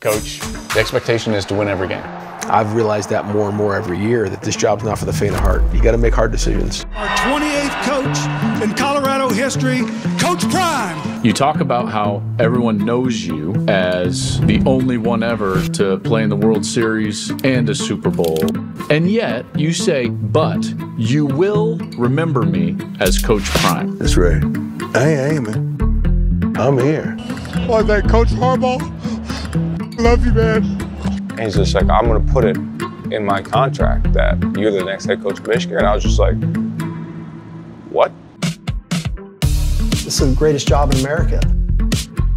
Coach, the expectation is to win every game. I've realized that more and more every year that this job's not for the faint of heart. You got to make hard decisions. Our 28th coach in Colorado history, Coach Prime. You talk about how everyone knows you as the only one ever to play in the World Series and a Super Bowl. And yet you say, but you will remember me as Coach Prime. That's right. I ain't aiming. I'm here. Well, that Coach Harbaugh, love you, man. And he's just like, I'm going to put it in my contract that you're the next head coach of Michigan. And I was just like, what? This is the greatest job in America.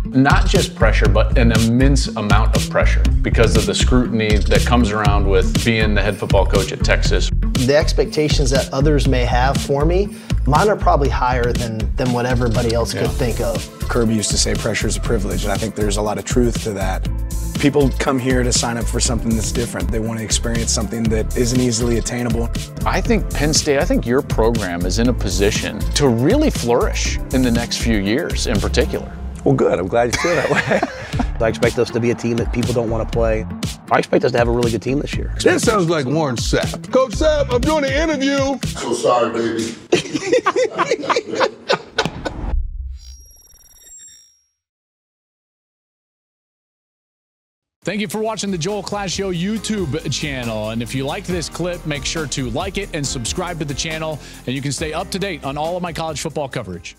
Not just pressure, but an immense amount of pressure because of the scrutiny that comes around with being the head football coach at Texas. The expectations that others may have for me, mine are probably higher than, than what everybody else yeah. could think of. Kirby used to say pressure is a privilege, and I think there's a lot of truth to that. People come here to sign up for something that's different. They want to experience something that isn't easily attainable. I think Penn State, I think your program is in a position to really flourish in the next few years in particular. Well, good. I'm glad you feel that way. I expect us to be a team that people don't want to play. I expect us to have a really good team this year. That sounds like Warren Sapp. Coach Sapp, I'm doing an interview. So sorry, baby. Thank you for watching the Joel Klatt Show YouTube channel. And if you liked this clip, make sure to like it and subscribe to the channel. And you can stay up to date on all of my college football coverage.